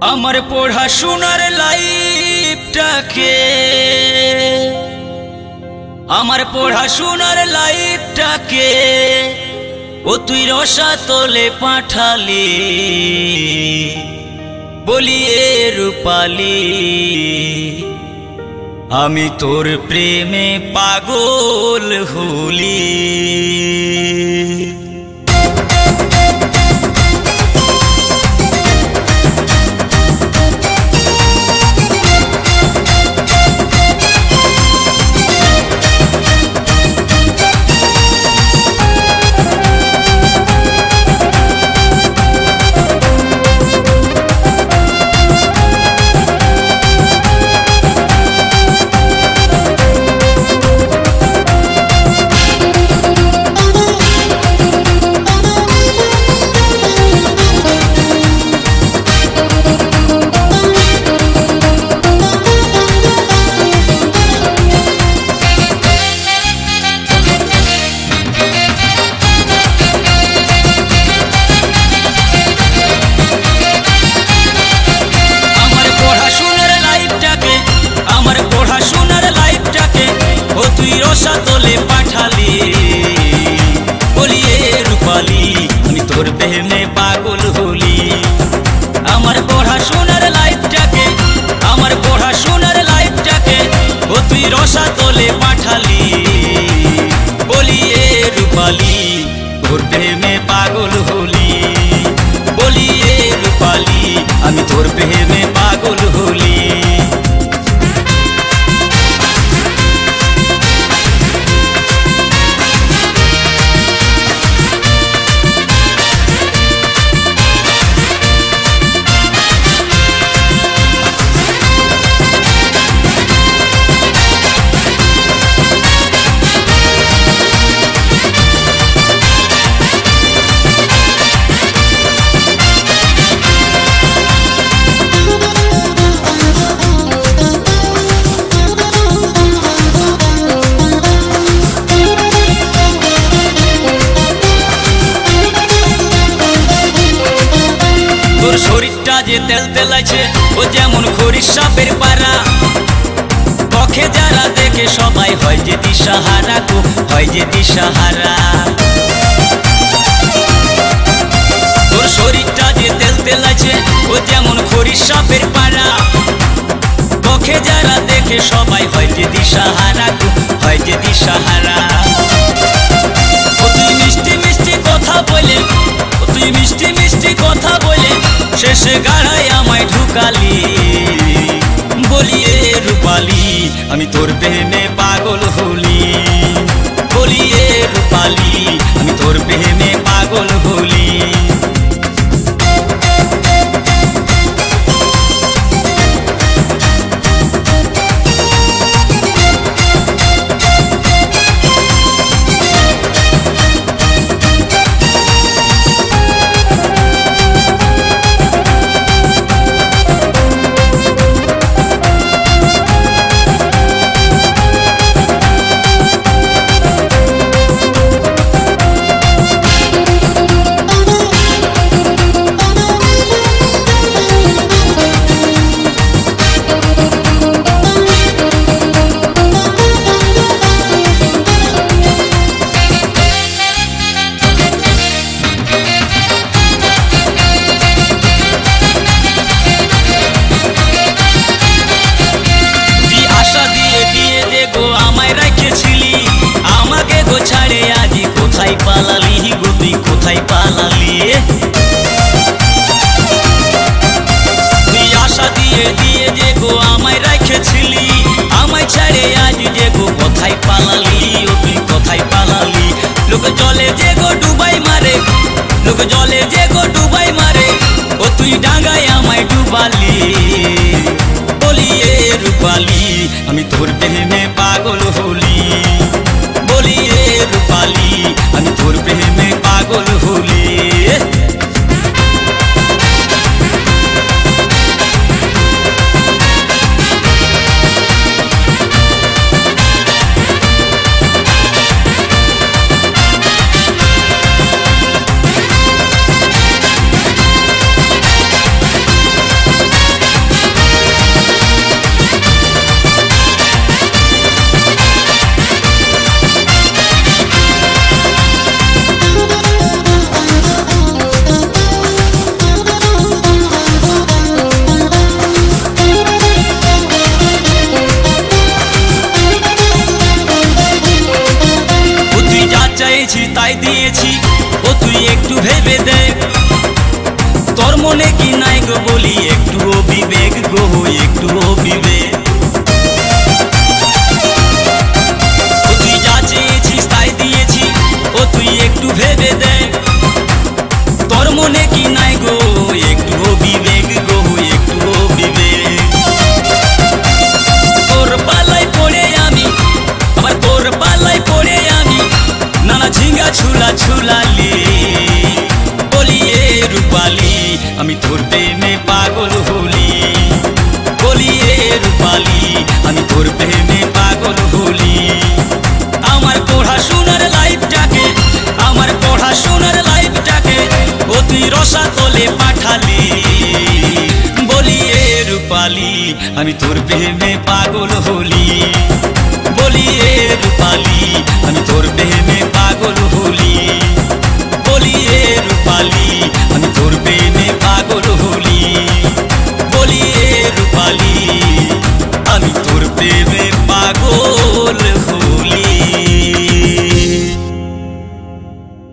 আমার পড়াশোনার লাইফটাকে। আমার পড়াশোনার লাইফটাকে। ও তুই রসা তোলে পাঠালি বলিয়ে রূপালি। আমি তোর প্রেমে পাগল হলি। তোর প্রেমে পাগল হলি বলিয়ে রূপালি আমি তোর প্রেমে শরীরটা যে তেল তেলাইছে, ও যেমন খরির সাপের পাড়া। পখে যারা দেখে সবাই হয় যে দিশাহারা গো, হয় যে দিশাহারা। তোর শরীরটা যে তেল তেলাইছে, ও যেমন খরির সাপের পাড়া। পখে যারা দেখে সবাই হয় যে দিশাহারা গো, হয় যে দিশাহারা। ঢুকালি বলিয়ে রূপালি, আমি তোর প্রেমে পাগল হলি। বলিয়ে রূপালি, আমি তোর প্রেমে পাগল হলি। গো তুই কোথায় পালালি তুই আশা দিয়ে দিয়ে যে গো আমায় রেখেছিলি। আমায় ছাড়ে আজ যে গো কোথায় পালালি ও তুই কোথায় পালালি? লোক জলে যে গো ডুবাই মারে। লোক জলে যে গো ডুবাই মারে। ও তুই ডাঙ্গায় আমায় ডুবালি। বলিয়ে রূপালি, আমি তোর প্রেমে পাগল হলি। বলিয়ে রূপালি, আমি তোর প্রেমে বলি ও তুই একটু ভেবে দেখ। তোর মনে কি নাই গো বলি? একটু বিবেক গো একটু বিবেক। আমি তোর প্রেমে পাগল হলি। আমার পড়াশোনার লাইফটাকে, আমার পড়াশোনার লাইফটাকে অতি রসা তোলে পাঠালি। বলি এ রূপালি, আমি তোর প্রেমে পাগল হলি। বলি এ রূপালি, আমি তোর প্রেমে পাগল হলি। বলি এ রূপালি, আমি